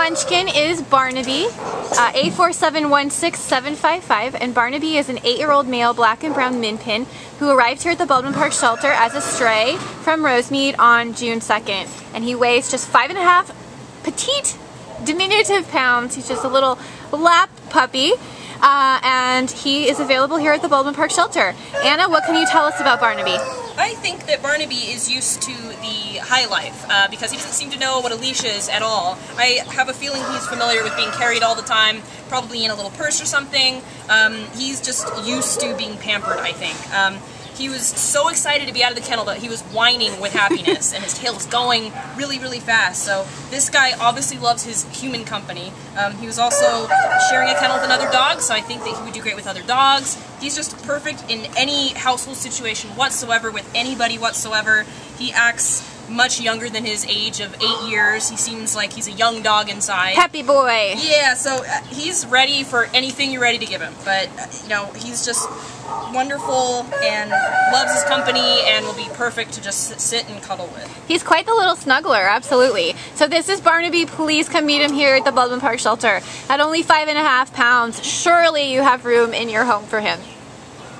munchkin is Barnaby, uh, A4716755, and Barnaby is an eight-year-old male black and brown min pin who arrived here at the Baldwin Park shelter as a stray from Rosemead on June 2nd. And he weighs just five and a half petite, diminutive pounds. He's just a little lap puppy. Uh, and he is available here at the Baldwin Park shelter. Anna, what can you tell us about Barnaby? I think that Barnaby is used to the high life uh, because he doesn't seem to know what a leash is at all. I have a feeling he's familiar with being carried all the time, probably in a little purse or something. Um, he's just used to being pampered, I think. Um, he was so excited to be out of the kennel that he was whining with happiness and his tail was going really, really fast. So this guy obviously loves his human company. Um, he was also sharing a kennel so I think that he would do great with other dogs. He's just perfect in any household situation whatsoever with anybody whatsoever. He acts much younger than his age of eight years. He seems like he's a young dog inside. Happy boy. Yeah, so uh, he's ready for anything you're ready to give him. But, uh, you know, he's just wonderful and loves his company and will be perfect to just sit and cuddle with. He's quite the little snuggler, absolutely. So this is Barnaby. Please come meet him here at the Baldwin Park Shelter. At only five and a half pounds, surely you have room in your home for him.